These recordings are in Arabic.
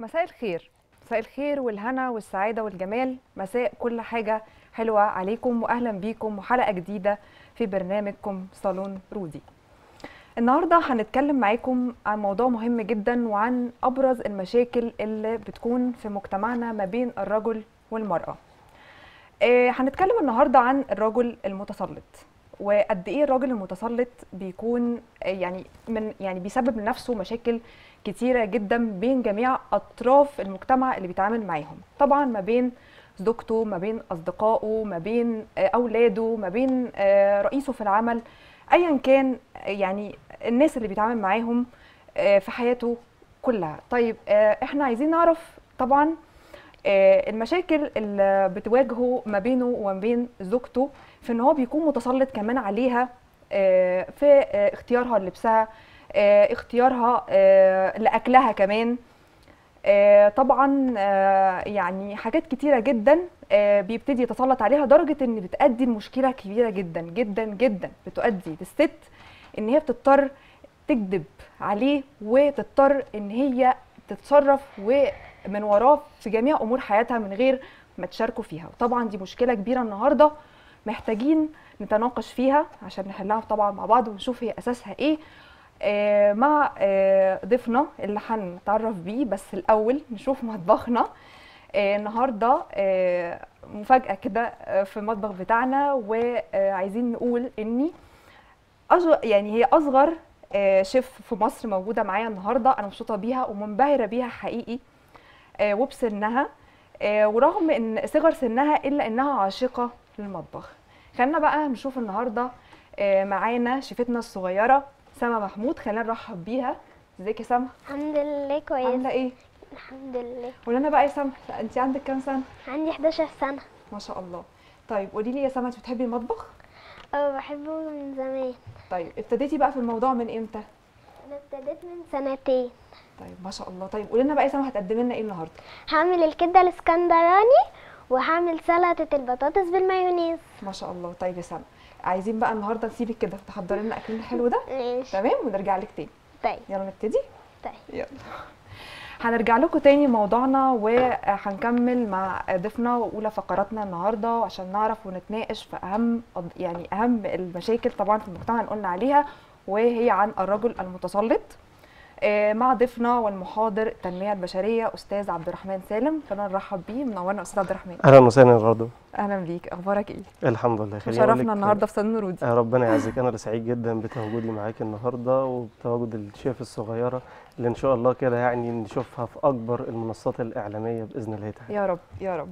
مساء الخير. مساء الخير والهنا والسعادة والجمال. مساء كل حاجة حلوة عليكم وأهلا بيكم وحلقة جديدة في برنامجكم صالون رودي. النهاردة هنتكلم معاكم عن موضوع مهم جدا وعن أبرز المشاكل اللي بتكون في مجتمعنا ما بين الرجل والمرأة. آه، هنتكلم النهاردة عن الرجل المتسلط. وقد إيه الراجل المتسلط بيكون يعني من يعني بيسبب لنفسه مشاكل كتيرة جدا بين جميع أطراف المجتمع اللي بيتعامل معاهم. طبعا ما بين زوجته ما بين أصدقائه ما بين آه، أولاده ما بين آه، رئيسه في العمل. أيا كان يعني الناس اللي بيتعامل معاهم آه، في حياته كلها. طيب إحنا عايزين نعرف طبعا المشاكل اللي بتواجهه ما بينه وما بين زوجته. في إن هو بيكون متسلط كمان عليها آه، في آه، اختيارها للبسها آه، اختيارها لأكلها كمان. طبعا يعني حاجات كتيرة جدا بيبتدي يتسلط عليها لدرجه إن بتؤدي لمشكلة كبيرة جدا جدا جدا. بتؤدي للست إن هي بتضطر تكذب عليه وتضطر إن هي تتصرف ومن وراه في جميع أمور حياتها من غير ما تشاركوا فيها. وطبعا دي مشكلة كبيرة النهارده محتاجين نتناقش فيها عشان نحلها طبعا مع بعض ونشوف هي أساسها إيه. آه مع آه ضيفنا اللي هنتعرف بيه بس الأول نشوف مطبخنا. آه النهارده آه مفاجأة كده آه في المطبخ بتاعنا وعايزين نقول إني يعني هي أصغر آه، شيف في مصر موجودة معايا النهارده أنا مبسوطة بيها ومنبهرة بيها حقيقي وبسنها. ورغم إن صغر سنها إلا إنها عاشقة للمطبخ خلينا بقى نشوف النهارده آه، معانا شيفتنا الصغيرة سما محمود. خلينا نرحب بيها. ازيك يا سما؟ الحمد لله كويس. عاملة إيه؟ الحمد لله. قولي لنا بقى يا سما انت عندك كام سنة؟ عندي 11 سنة. ما شاء الله. طيب قولي لي يا سما انت بتحبي المطبخ؟ أه بحبه من زمان. طيب ابتديتي بقى في الموضوع من إمتى؟ أنا ابتديت من سنتين. طيب ما شاء الله. طيب قولي لنا بقى يا سما هتقدمي لنا إيه النهارده؟ هعمل الكبدة الاسكندراني وهعمل سلطة البطاطس بالمايونيز. ما شاء الله. طيب يا سما عايزين بقى النهارده نسيبك كده تحضري لنا اكلنا الحلو ده؟ ماشي. تمام؟ ونرجع لك تاني. طيب. يلا نبتدي؟ طيب. يلا. هنرجع لكم تاني موضوعنا وهنكمل مع ضيفنا واولى فقراتنا النهارده عشان نعرف ونتناقش في أهم يعني أهم المشاكل طبعا في المجتمع اللي قلنا عليها وهي عن الرجل المتسلط. مع ضيفنا والمحاضر التنمية البشرية أستاذ عبد الرحمن سالم خلينا نرحب بيه منورنا أستاذ عبد الرحمن. أهلا وسهلا برضه أهلا بيك. أخبارك إيه؟ الحمد لله. أقول شرفنا النهارده في صالون رودي آه، ربنا يعزك. أنا اللي سعيد جدا بتواجدي معاك النهارده وبتواجد الشيف الصغيرة اللي إن شاء الله كده يعني نشوفها في أكبر المنصات الإعلامية بإذن الله تعالى. يا رب يا رب.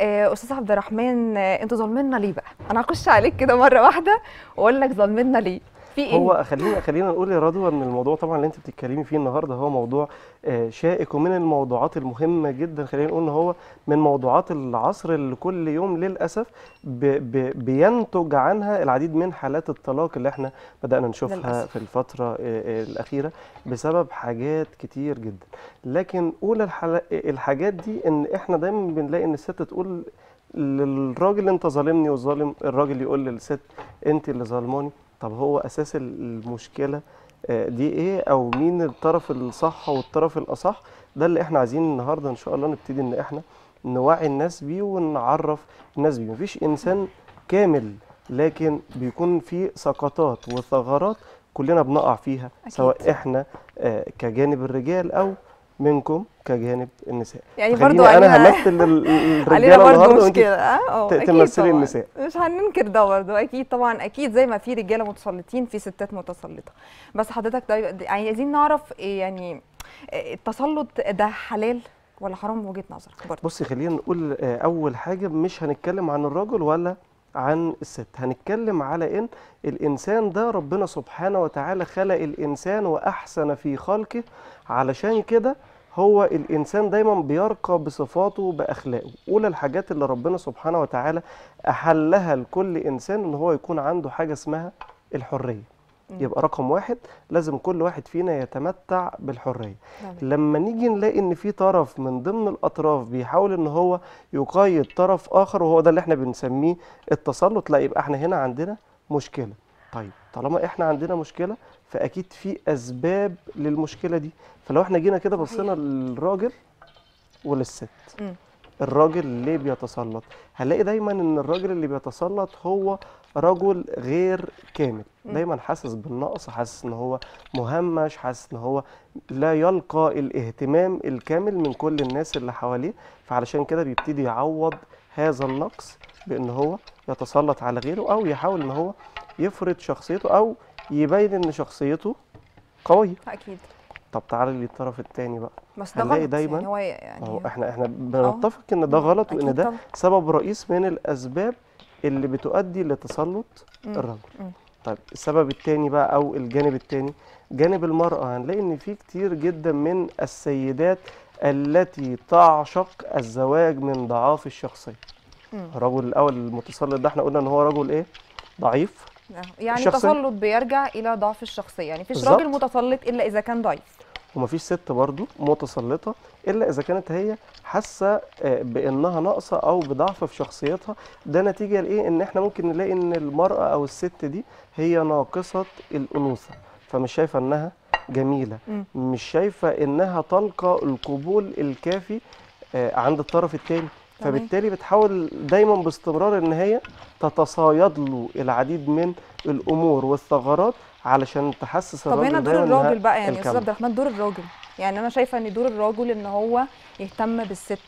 آه، أستاذ عبد الرحمن آه، أنتوا ظالميننا ليه بقى؟ أنا هخش عليك كده مرة واحدة وأقول لك ظالميننا ليه. في إيه هو خلينا خلينا نقول يا رضوى إن الموضوع طبعا اللي أنت بتتكلمي فيه النهارده هو موضوع آه، شائك ومن الموضوعات المهمة جدا. خلينا نقول إن هو من موضوعات العصر اللي كل يوم للأسف بينتج عنها العديد من حالات الطلاق اللي إحنا بدأنا نشوفها للأسف. في الفترة آه، آه، الأخيرة بسبب حاجات كتير جدا. لكن اولى الحاجات دي إن إحنا دايما بنلاقي إن الست تقول للراجل أنت ظالمني والظالم الراجل يقول للست أنت اللي ظالماني. طب هو أساس المشكلة آه، دي إيه؟ أو مين الطرف الصح والطرف الأصح؟ ده اللي إحنا عايزين النهارده إن شاء الله نبتدي إن إحنا نوعي الناس بيه ونعرف الناس بيه. مفيش إنسان كامل لكن بيكون في سقطات وثغرات كلنا بنقع فيها أكيد. سواء إحنا آه، كجانب الرجال أو منكم كجانب النساء. يعني برضو أنا همثل الرجالة النهارده برضو وانت مشكلة. آه تمثلي النساء. مش هننكر ده برضو. أكيد طبعا أكيد زي ما في رجالة متسلطين في ستات متسلطة. بس حضرتك ده يعني عايزين نعرف إيه يعني إيه التسلط ده حلال ولا حرام من وجهة نظرك؟ برضو. بصي خلينا نقول آه، أول حاجة مش هنتكلم عن الرجل ولا عن الست. هنتكلم على إن الإنسان ده ربنا سبحانه وتعالى خلق الإنسان وأحسن في خلقه. علشان كده هو الإنسان دايما بيرقى بصفاته بأخلاقه. أولى الحاجات اللي ربنا سبحانه وتعالى أحلها لكل إنسان إن هو يكون عنده حاجة اسمها الحرية. يبقى رقم واحد لازم كل واحد فينا يتمتع بالحرية. لما نيجي نلاقي إن في طرف من ضمن الأطراف بيحاول إن هو يقيد طرف آخر وهو ده اللي إحنا بنسميه التسلط لا يبقى إحنا هنا عندنا مشكلة طيب طالما إحنا عندنا مشكلة فأكيد في أسباب للمشكلة دي فلو إحنا جينا كده. بصينا للراجل وللست. الراجل ليه بيتسلط هنلاقي دايما إن الراجل اللي بيتسلط هو رجل غير كامل. دايما حاسس بالنقص حاسس إن هو مهمش حاسس إن هو لا يلقى الاهتمام الكامل من كل الناس اللي حواليه. فعلشان كده بيبتدي يعوض هذا النقص بإن هو يتسلط على غيره أو يحاول إن هو يفرض شخصيته أو يبين إن شخصيته قوية. أكيد. طب تعالى للطرف التاني بقى. بس ده غلط دايماً- يعني هو يعني هو إحنا إحنا بنتفق إن ده غلط وإن ده طبعاً. سبب رئيس من الأسباب اللي بتؤدي لتسلط. الرجل. طيب السبب التاني بقى أو الجانب التاني جانب المرأة هنلاقي إن في كتير جدا من السيدات التي تعشق الزواج من ضعاف الشخصية مم. الرجل الأول المتسلط ده إحنا قلنا إن هو رجل إيه ضعيف يعني الشخصية. التسلط بيرجع إلى ضعف الشخصية يعني مفيش. راجل متسلط إلا إذا كان ضعيف ومفيش ست برضو متسلطة إلا إذا كانت هي حاسة آه، بإنها ناقصة أو بضعف في شخصيتها ده نتيجة لإيه؟ إن إحنا ممكن نلاقي إن المرأة أو الست دي هي ناقصة الأنوثة فمش شايفة إنها جميلة مم. مش شايفة إنها تلقى القبول الكافي آه، عند الطرف التاني تمام. فبالتالي بتحاول دايما باستمرار إن هي تتصايد له العديد من الأمور والثغرات علشان تحسس طب الراجل هنا دور الراجل بقى يعني أستاذ الكاملة. عبد الرحمن دور الراجل. يعني أنا شايفة إن دور الراجل إن هو يهتم بالست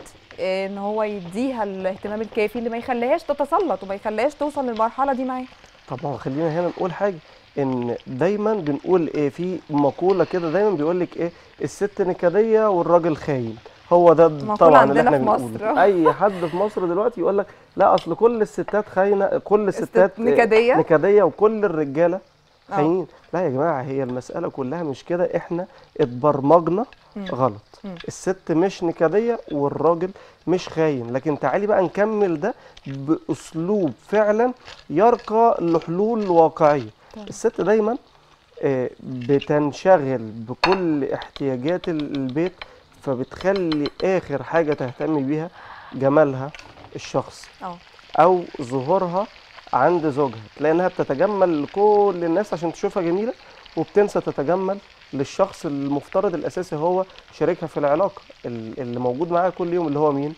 إن هو يديها الاهتمام الكافي اللي ما يخليهاش تتسلط وما يخليهاش توصل للمرحلة دي معاه. طبعا خلينا هنا نقول حاجة إن دايما بنقول إيه في مقولة كده دايما بيقول لك إيه الست نكدية والراجل خاين. هو ده طبعا اللي إحنا بنقوله. أي حد في مصر دلوقتي يقول لك لا أصل كل الستات خاينة كل الستات نكدية؟ نكدية وكل الرجالة آه. خاينين لا يا جماعة هي المسألة كلها مش كده إحنا اتبرمجنا. غلط مم. الست مش نكدية والراجل مش خاين لكن تعالي بقى نكمل ده بأسلوب فعلا يرقى لحلول واقعية طيب. الست دايما آه، بتنشغل بكل احتياجات ال- البيت فبتخلي آخر حاجة تهتم بيها جمالها الشخصي أو. ظهورها عند زوجها تلاقي انها بتتجمل لكل الناس عشان تشوفها جميلة وبتنسى تتجمل للشخص المفترض الأساسي هو شريكها في العلاقة ال- اللي موجود معاها كل يوم اللي هو مين؟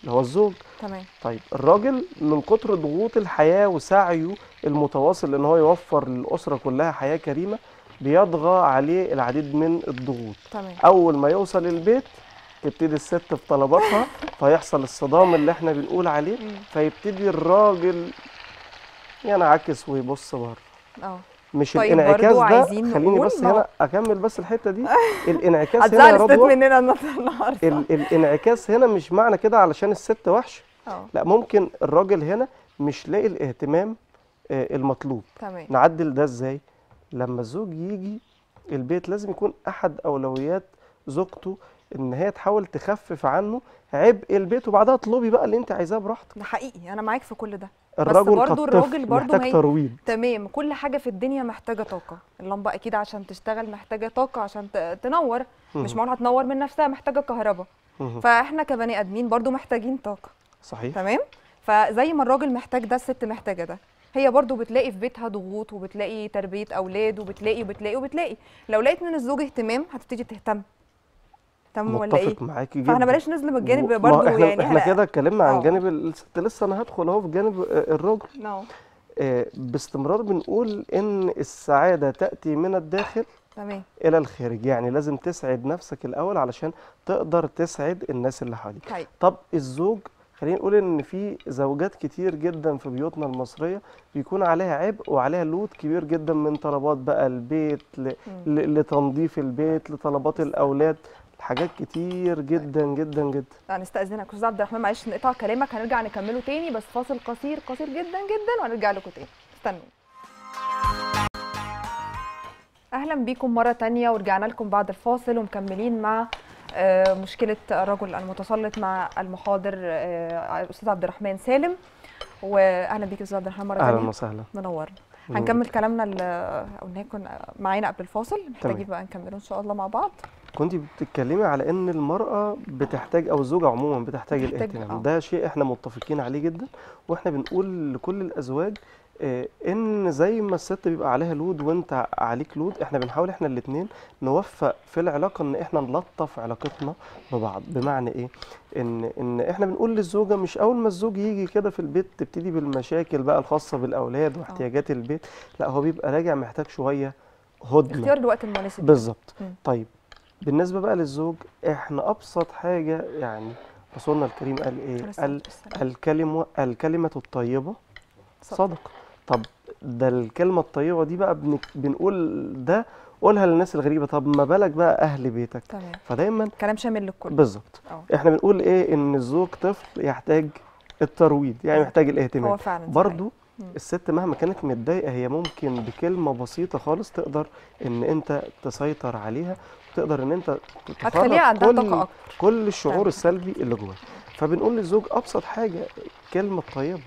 اللي هو الزوج. تمام. طيب الراجل من كتر ضغوط الحياة وسعيه المتواصل إن هو يوفر للأسرة كلها حياة كريمة بيطغى عليه العديد من الضغوط. تمام. أول ما يوصل البيت تبتدي الست في طلباتها فيحصل الصدام اللي إحنا بنقول عليه. فيبتدي الراجل ينعكس ويبص بره. آه. مش طيب الانعكاس ده خليني بس ما هنا أكمل بس الحتة دي. الانعكاس هنا يا رضوى. مننا النهارده. ال- الانعكاس هنا مش معنى كده علشان الست وحشة. آه. لا ممكن الراجل هنا مش لاقي الاهتمام آه، المطلوب. تمام. نعدل ده إزاي؟ لما الزوج يجي البيت لازم يكون أحد أولويات زوجته إن هي تحاول تخفف عنه عبء البيت وبعدها اطلبي بقى اللي أنت عايزاه براحتك. ده حقيقي أنا معاك في كل ده. الرجل برضو كالطفل الراجل برضو محتاج ترويض تمام كل حاجة في الدنيا محتاجة طاقة. اللمبة أكيد عشان تشتغل محتاجة طاقة عشان تنور. مش. معقول هتنور من نفسها محتاجة كهرباء. فإحنا كبني آدمين برضو محتاجين طاقة. صحيح. تمام؟ فزي ما الراجل محتاج ده الست محتاجة ده. هي برضو بتلاقي في بيتها ضغوط وبتلاقي تربية أولاد وبتلاقي وبتلاقي وبتلاقي. لو لقيت من الزوج اهتمام هتبتدي تهتم. تمام ولا إيه؟ متفق معاكي جدا. فاحنا بلاش نظلم الجانب ما برضو إحنا يعني إحنا كده اتكلمنا عن آه. جانب الست لسه أنا هدخل أهو في جانب آه، الراجل نو آه، باستمرار بنقول إن السعادة تأتي من الداخل تمام. إلى الخارج. يعني لازم تسعد نفسك الأول علشان تقدر تسعد الناس اللي حواليك. طيب. طب الزوج خلينا نقول إن في زوجات كتير جدا في بيوتنا المصرية بيكون عليها عبء وعليها لود كبير جدا من طلبات بقى البيت ل... ل... لتنظيف البيت لطلبات الأولاد حاجات كتير جدا جدا جدا. هنستأذنك أستاذ عبد الرحمن معلش نقطع كلامك هنرجع نكمله تاني بس فاصل قصير قصير جدا جدا وهنرجع لكم تاني. استنوا. أهلا بيكم مرة تانية ورجعنا لكم بعد الفاصل ومكملين مع مشكلة الرجل المتسلط مع المحاضر آه، الأستاذ عبد الرحمن سالم. واهلا بيك أستاذ عبد الرحمن مرة أهلا وسهلا. منورنا منور. هنكمل كلامنا اللي قلناه كنا معانا قبل الفاصل. محتاجين. بقى نكمله إن شاء الله مع بعض. كنت بتتكلمي على إن المرأة بتحتاج أو الزوجة عموما بتحتاج بتحتاج- الاهتمام. آه. ده شيء إحنا متفقين عليه جدا وإحنا بنقول لكل الأزواج آه، إن زي ما الست بيبقى عليها لود وإنت عليك لود إحنا بنحاول إحنا الاتنين نوفق في العلاقة إن إحنا نلطف علاقتنا ببعض. بمعنى إيه؟ إن إن إحنا بنقول للزوجة مش أول ما الزوج يجي كده في البيت تبتدي بالمشاكل بقى الخاصة بالأولاد واحتياجات البيت لا هو بيبقى راجع محتاج شوية هدنة. اختيار الوقت المناسب بالظبط. مم. طيب بالنسبة بقى للزوج إحنا أبسط حاجة يعني رسولنا الكريم قال إيه؟ قال. الكلمة الكلمة الطيبة صدق. طب ده الكلمة الطيبة دي بقى بن- بنقول ده قولها للناس الغريبة طب ما بالك بقى أهل بيتك؟ تمام. فدايما كلام شامل للكل. بالظبط. أه. إحنا بنقول إيه؟ إن الزوج طفل يحتاج الترويض يعني. محتاج هو الاهتمام. فعلا دي برضو مم. الست مهما كانت متضايقة هي ممكن بكلمة بسيطة خالص تقدر إن أنت تسيطر عليها وتقدر إن أنت. تخرج كل كل الشعور تمام. السلبي اللي جواها. فبنقول للزوج أبسط حاجة كلمة طيبة.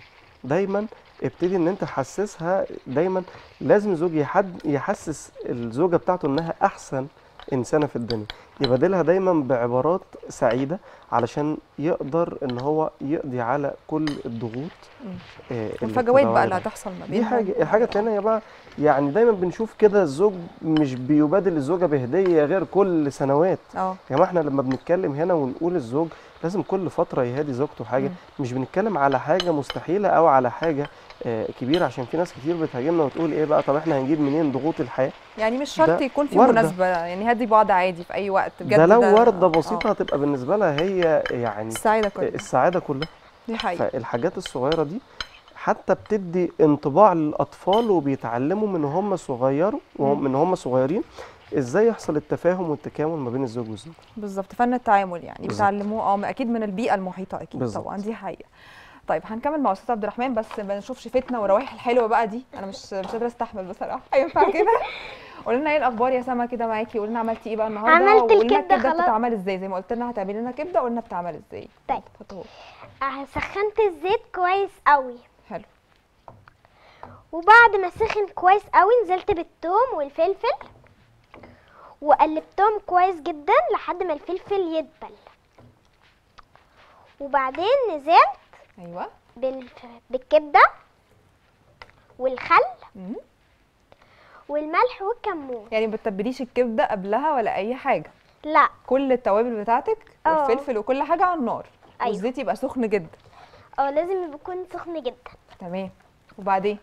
دايما ابتدي إن أنت حسسها دايما لازم الزوج يحد يحسس الزوجة بتاعته إنها أحسن إنسانة في الدنيا يبادلها دايما بعبارات سعيدة علشان يقدر إن هو يقضي على كل الضغوط. آه، اللي والفجوات بقى اللي. هتحصل ما دي بينهم حاجة الحاجة التانية يا جماعة يعني دايما بنشوف كده الزوج مش بيبادل الزوجة بهدية غير كل سنوات آه يا جماعة إحنا لما بنتكلم هنا ونقول الزوج لازم كل فترة يهادي زوجته حاجة مم. مش بنتكلم على حاجة مستحيلة أو على حاجة آه، كبيره عشان في ناس كتير بتهاجمنا وتقول إيه بقى طب إحنا هنجيب منين ضغوط الحياة يعني مش شرط يكون في وردة. مناسبة يعني هدي بعض عادي في أي وقت بجد ده لو وردة آه. بسيطة هتبقى بالنسبة لها هي يعني السعادة كلها السعادة كلها دي حقيقة فالحاجات الصغيرة دي حتى بتدي انطباع للأطفال وبيتعلموا من هم صغيروا وهم- مم. من هم صغيرين إزاي يحصل التفاهم والتكامل ما بين الزوج والزوجة بالظبط فن التعامل يعني. بيتعلموه آه أكيد من البيئة المحيطة أكيد بالظبط. طبعا دي حقيقة طيب هنكمل مع أستاذ عبد الرحمن بس ما نشوفش فتنة وروائح الحلوة بقى دي. أنا مش مش قادرة أستحمل بصراحة. ينفع كده. قولي لنا إيه الأخبار يا سما كده معاكي؟ قولي لنا عملتي إيه بقى النهارده؟ عملت الكبدة خلاص. بتتعمل إزاي؟ زي ما قلت لنا هتعملي لنا كبدة قلنا بتتعمل إزاي. طيب. آه، سخنت الزيت كويس قوي. حلو. وبعد ما سخن كويس قوي نزلت بالثوم والفلفل. وقلبتهم كويس جدا لحد ما الفلفل يدبل. وبعدين نزلت أيوه. بالكبدة والخل مم. والملح والكمون. يعني ما بتتبليش الكبدة قبلها ولا أي حاجة؟ لا. كل التوابل بتاعتك آه. والفلفل وكل حاجة على النار. أيوة. والزيت يبقى سخن جدا. آه لازم يكون سخن جدا. تمام. وبعدين؟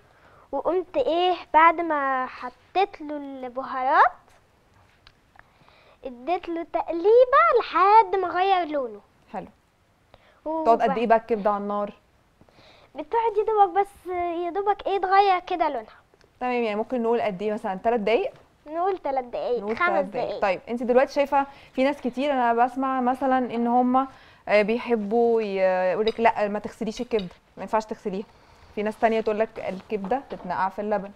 وقمت إيه بعد ما حطيت له البهارات اديت له تقليبة لحد ما غير لونه. حلو. تقعد قد إيه بقى الكبده على النار. بتقعد يا دوبك بس يا دوبك إيه تغير كده لونها. تمام يعني ممكن نقول قد إيه؟ مثلا 3 دقايق؟ نقول ثلاث دقايق نقول خمس تلات دقايق. طيب أنت دلوقتي شايفة في ناس كتير أنا بسمع مثلا إن هم بيحبوا يقول لك لا ما تغسليش الكبده ما ينفعش تغسليها في ناس تانية تقول لك الكبدة تتنقع في اللبن.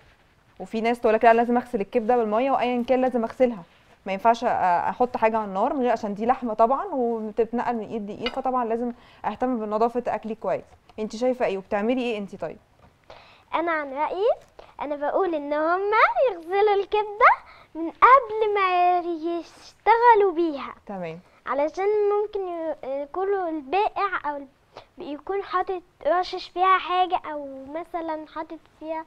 وفي ناس تقول لك لا لازم أغسل الكبدة بالمية وايا كان لازم أغسلها. ما ينفعش أحط حاجة على النار من غير عشان دي لحمة طبعا وبتتنقل من إيد لإيد فطبعا لازم أهتم بنظافة أكلي كويس. انت شايفة إيه؟ وبتعملي إيه انت طيب؟ أنا عن رأيي أنا بقول إن هما يغسلوا الكبده من قبل ما يشتغلوا بيها. تمام. علشان ممكن ي- يكونوا البائع أو يكون حاطط رشش فيها حاجة أو مثلا حاطط فيها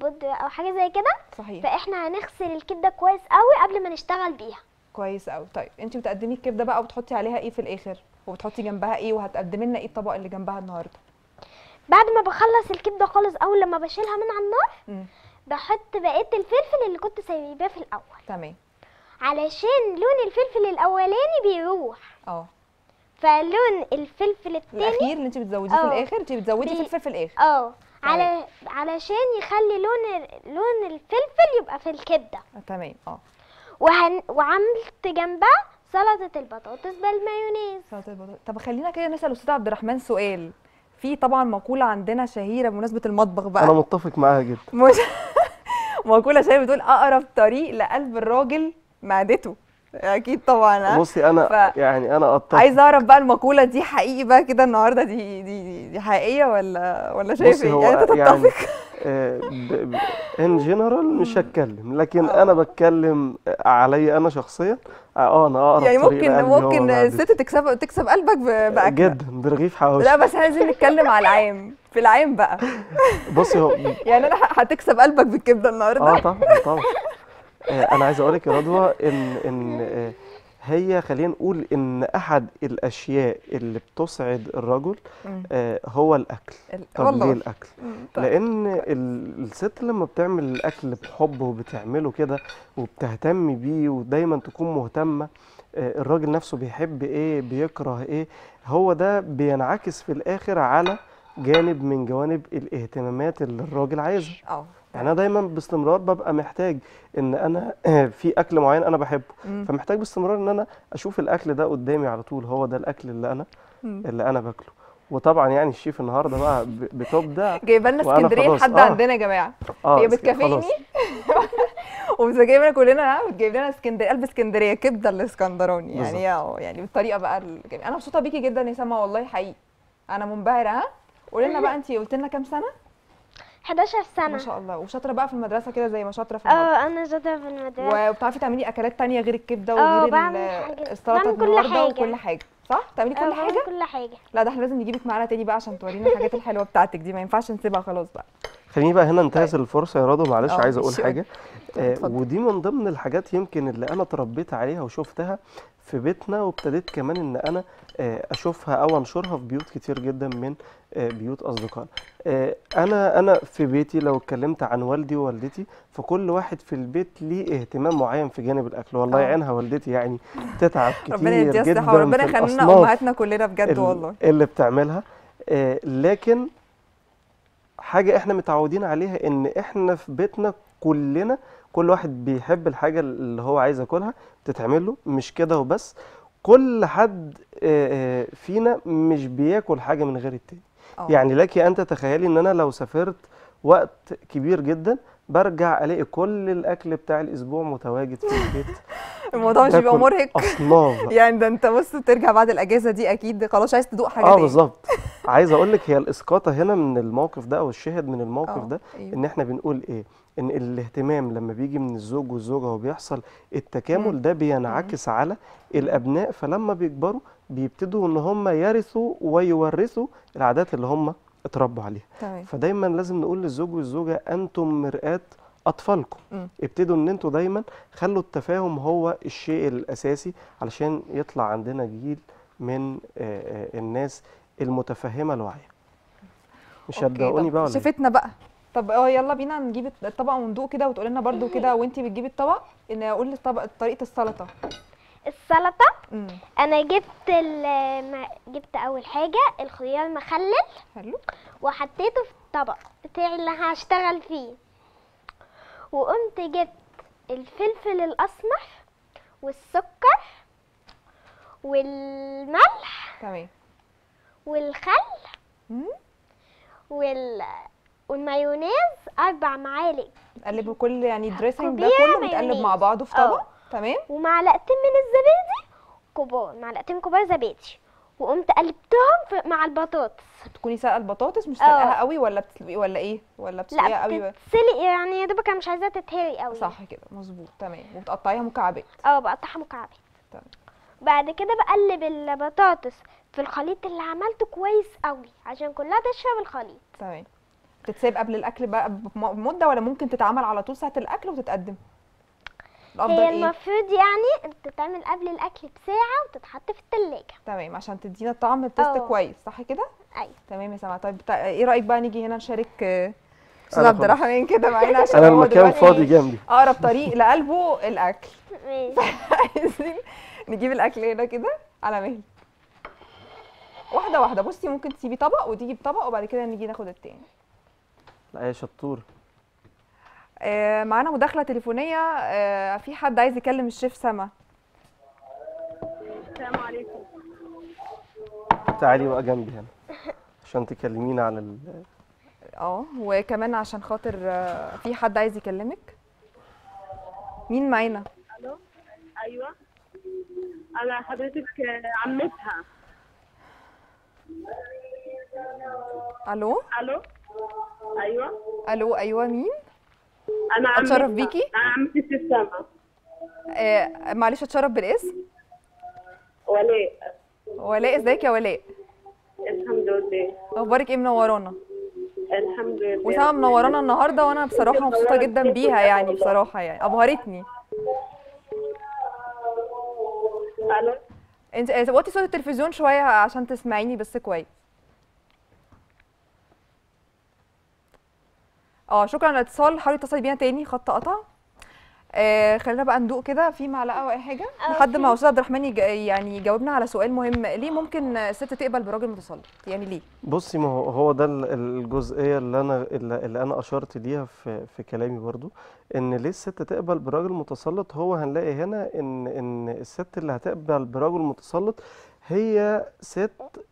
بودرة أو حاجة زي كده صحيح. فإحنا هنغسل الكبده كويس قوي قبل ما نشتغل بيها. كويس قوي طيب انت بتقدمي الكبده بقى وبتحطي عليها إيه في الآخر؟ وبتحطي جنبها إيه؟ وهتقدمي لنا إيه الطبق اللي جنبها النهارده؟ بعد ما بخلص الكبده خالص أول لما بشيلها من على النار امم بحط بقية الفلفل اللي كنت سايباه في الأول. تمام. علشان لون الفلفل الأولاني بيروح. آه. فلون الفلفل التاني الأخير اللي انت بتزوديه في آه. الآخر؟ انت بتزودي بي- في الفلفل في الآخر. آه. على علشان يخلي لون لون الفلفل يبقى في الكبدة. تمام آه. وهن... وعملت جنبها سلطة البطاطس بالمايونيز. سلطة البطاطس. طب خلينا كده نسأل أستاذ عبد الرحمن سؤال. في طبعا مقولة عندنا شهيرة بمناسبة المطبخ أنا بقى متفق معاها جدا. مش مقولة شهيرة بتقول أقرب طريق لقلب الراجل معدته. أكيد طبعا؟ بصي أنا ف- يعني أنا أتفق. عايزه أعرف بقى المقولة دي حقيقي بقى كده النهارده دي دي دي, حقيقية ولا ولا شايف بصي إيه؟ هو يعني أنت يعني تتفق؟ ان جنرال مش هتكلم لكن آه. أنا بتكلم عليا أنا شخصيا. آه أنا أقرب يعني ممكن ممكن. الست تكسب تكسب قلبك ب- بأكلة. جدا برغيف حواوشي. لا بس لازم نتكلم على العام. في العام بقى. بصي هو يعني أنا هتكسب قلبك بالكبدة النهارده. آه طبعا طبعا. آه، أنا عايز أقول لك يا رضوى ان إن آه، هي خلينا نقول إن أحد الأشياء اللي بتسعد الرجل. آه، هو الأكل ال- طب والله. ليه الاكل طيب. لأن ال- الست لما بتعمل الأكل بحب وبتعمله كده وبتهتم بيه ودايما تكون مهتمة آه، الراجل نفسه بيحب إيه بيكره إيه هو ده بينعكس في الآخر على جانب من جوانب الاهتمامات اللي الراجل عايزها يعني أنا دايما باستمرار ببقى محتاج إن أنا في أكل معين أنا بحبه مم. فمحتاج باستمرار إن أنا أشوف الأكل ده قدامي على طول هو ده الأكل اللي أنا مم. اللي أنا باكله وطبعا يعني الشيف النهارده بقى بتبدع جايبه لنا اسكندرية لحد آه. عندنا يا جماعة آه هي بتكافئني خلاص. ومش جايبه لنا كلنا ها بتجيب لنا اسكندرية قلب اسكندرية كبدة الإسكندراني يعني. آه يعني بالطريقة بقى الجميله أنا مبسوطة بيكي جدا يا سما والله حقيقي أنا منبهرة ها قولي لنا بقى انت قلت لنا كام سنة 11 ما سنة شاء الله. وشاطرة بقى في المدرسة كده زي ما شاطرة في المطبخ آه أنا شاطرة في المدرسة. وبتعرفي تعملي أكلات تانية غير الكبدة آه، وغير السلطه بعمل كل النهارده حاجة. وكل حاجة. صح؟ بتعملي كل بعمل حاجة؟ كل حاجة. لا ده إحنا لازم نجيبك معانا تاني بقى عشان تورينا الحاجات الحلوة بتاعتك دي. ما ينفعش نسيبها خلاص بقى. خليني بقى هنا انتهز الفرصة يا رضوى معلش آه، عايز أقول حاجة. آه. ودي من ضمن الحاجات يمكن اللي أنا اتربيت عليها وشفتها في بيتنا وابتديت كمان إن أنا آه أشوفها أو أنشرها في بيوت كتير جدا من آه بيوت اصدقائنا آه أنا أنا في بيتي لو اتكلمت عن والدي ووالدتي فكل واحد في البيت ليه اهتمام معين في جانب الأكل. والله آه. يعينها والدتي يعني تتعب كتير ربنا يديها جدا الصحه وربنا يخلينا أمهاتنا كلنا بجد ال- والله. اللي بتعملها. آه، لكن حاجة إحنا متعودين عليها إن إحنا في بيتنا كلنا كل واحد بيحب الحاجة اللي هو عايز ياكلها بتتعمل له مش كده وبس. كل حد آه، آه، فينا مش بياكل حاجة من غير التاني. آه. يعني لك أن تتخيلي إن أنا لو سافرت وقت كبير جدا برجع ألاقي كل الأكل بتاع الأسبوع متواجد في البيت الموضوع مش بيبقى مرهق اصناف. يعني ده أنت بص ترجع بعد الأجازة دي أكيد خلاص عايز تدوق حاجة آه بالظبط عايز أقول لك هي الاسقاطه هنا من الموقف ده أو الشاهد من الموقف آه، ده أيوه. إن إحنا بنقول إيه إن الاهتمام لما بيجي من الزوج والزوجة وبيحصل. التكامل ده بينعكس على الأبناء فلما بيكبروا بيبتدوا إن هم يرثوا ويورثوا العادات اللي هم اتربوا عليها تمام فدايما لازم نقول للزوج والزوجة أنتم مرآة أطفالكم مم. ابتدوا إن أنتوا دايما خلوا التفاهم هو الشيء الأساسي علشان يطلع عندنا جيل من آه، آه، الناس المتفهمة الواعية مش طب بقى ولا إيه؟ شفتنا بقى طب آه يلا بينا نجيب الطبق وندوق كده وتقول لنا برده كده وانتي بتجيبي الطبق. إن أقول الطبق طريقة السلطة. السلطة؟ امم أنا جبت ال- ما- جبت أول حاجة الخيار مخلل حلو. وحطيته في الطبق بتاعي اللي هشتغل فيه. وقمت جبت الفلفل الأسمر والسكر والملح تمام. والخل مم. وال والمايونيز أربع معالق. قلبوا كل يعني ال dressing ده كله بيتقلب مايونيز. مع بعضه في آه. طبق تمام؟ ومعلقتين من الزبادي كبار معلقتين كبار زبادي. وقمت قلبتهم مع البطاطس. تكوني سلقه البطاطس؟ مش آه. سلقاها قوي ولا بتسلقي ولا إيه؟ ولا بتسلقيها لا قوي؟ بقى؟ بتتسلق يعني يا دوبك أنا مش عايزاها تتهري قوي. صح كده مظبوط تمام. وبتقطعيها مكعبات. آه بقطعها مكعبات. تمام. بعد كده بقلب البطاطس في الخليط اللي عملته كويس قوي عشان كلها تشرب الخليط. تمام. تتساب قبل الأكل بقى بم- بمدة ولا ممكن تتعمل على طول ساعة الأكل وتتقدم؟ الأفضل هي إيه؟ المفروض يعني تتعمل قبل الأكل بساعة وتتحط في التلاجة. تمام عشان تدينا طعم التست. كويس صح كده؟ أيوه. تمام يا سما طيب. إيه رأيك بقى نيجي هنا نشارك آه، أستاذ عبد. الرحمن كده معانا؟ عشان أنا المكان فاضي جنبي. أقرب طريق لقلبه الأكل. ماشي. عايزين نجيب الأكل هنا كده على مهلي واحدة واحدة. بصي ممكن تسيبي طبق وتيجي بطبق وبعد كده نيجي ناخد التاني. لا يا شطور. آه معانا مداخلة تليفونية. آه في حد عايز يكلم الشيف سما؟ السلام عليكم. تعالي بقى جنبي هنا عشان تكلمينا عن ال... آه وكمان عشان خاطر آه، في حد عايز يكلمك. مين معانا؟ ألو؟ أيوه. أنا حضرتك عمتها. ألو؟ ألو؟ أيوه. ألو أيوه مين؟ أنا عمتها أتشرف بيكي؟ أنا عمتي ابتسامه آه معلش أتشرف بالاسم؟ ولاء. ولاء إزيك يا ولاء؟ الحمد لله. أخبارك إيه؟ منورانا الحمد لله. وسام منورانا النهارده وأنا بصراحة مبسوطة جدا بيها يعني بصراحة يعني. أبهرتني. ألو. أنت وطي صوت التلفزيون شوية عشان تسمعيني بس كويس. آه شكرا على الاتصال حاولي تتصلي بينا تاني. خط قطع. آه خلينا بقى ندوق كده. في معلقة أو اي حاجة؟ أو لحد ما أستاذ عبد الرحمن يج- يعني يجاوبنا على سؤال مهم. ليه ممكن الست تقبل براجل متسلط يعني ليه؟ بصي ما هو هو ده ال- الجزئية اللي أنا اللي اللي أنا أشرت ليها في في كلامي برضو. إن ليه الست تقبل براجل متسلط هو هنلاقي هنا إن إن الست اللي هتقبل براجل متسلط هي ست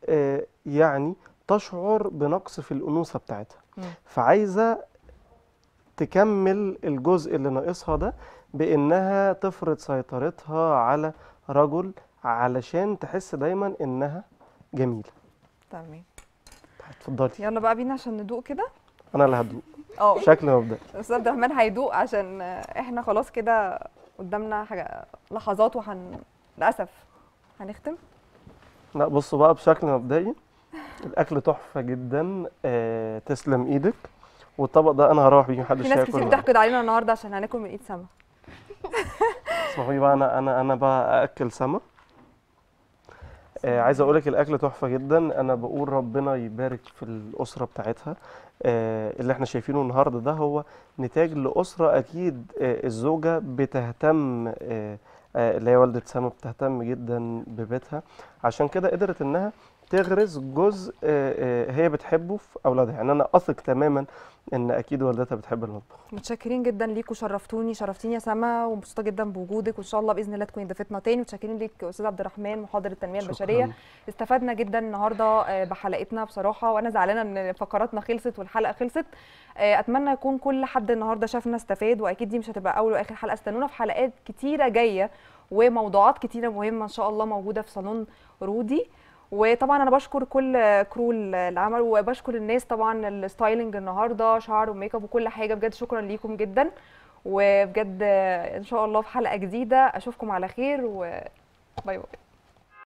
آه، يعني تشعر بنقص في الأنوثة بتاعتها. فعايزة تكمل الجزء اللي ناقصها ده بإنها تفرض سيطرتها على رجل علشان تحس دايما إنها جميلة. تمام. اتفضلي. يلا بقى بينا عشان ندوق كده. أنا اللي هدوق. آه. بشكل مبدئي أستاذ عبد الرحمن هيدوق عشان إحنا خلاص كده قدامنا حاجة لحظات وهن للأسف. هنختم؟ لا بصوا بقى بشكل مبدئي. الأكل تحفة جدا. آه تسلم إيدك. والطبق ده أنا هروح بيه محدش في ناس هياكل كتير. بتحقد علينا النهارده عشان هناكل من إيد سما اسمحوا لي بقى أنا أنا أنا بقى أكل سما آه عايز أقول لك الأكل تحفة جدا. أنا بقول ربنا يبارك في الأسرة بتاعتها. آه اللي إحنا شايفينه النهارده ده هو نتاج لأسرة أكيد آه الزوجة بتهتم آه آه اللي هي والدة سما بتهتم جدا ببيتها. عشان كده قدرت إنها تغرس جزء آه آه هي بتحبه في اولادها يعني أنا أثق تماما إن أكيد والدتها بتحب المطبخ. متشكرين جدا ليكوا شرفتوني شرفتيني يا سما ومبسوطة جدا بوجودك. وإن شاء الله بإذن الله تكوني ضيفتنا تاني. متشكرين ليك أستاذ عبد الرحمن محاضر التنمية شكراً. البشرية. استفدنا جدا النهارده آه، بحلقتنا بصراحة. وأنا زعلانة إن فقراتنا خلصت والحلقة خلصت. أتمنى يكون كل حد النهارده شافنا استفاد. وأكيد دي مش هتبقى أول وآخر حلقة. استنونا في حلقات كتيرة جاية وموضوعات كتيرة مهمة إن شاء الله موجودة في صالون رودي. وطبعا أنا بشكر كل crew العمل وبشكر الناس طبعا ال styling النهارده شعر وميك اب وكل حاجة. بجد شكرا ليكم جدا. وبجد إن شاء الله في حلقة جديدة أشوفكم على خير و bye باي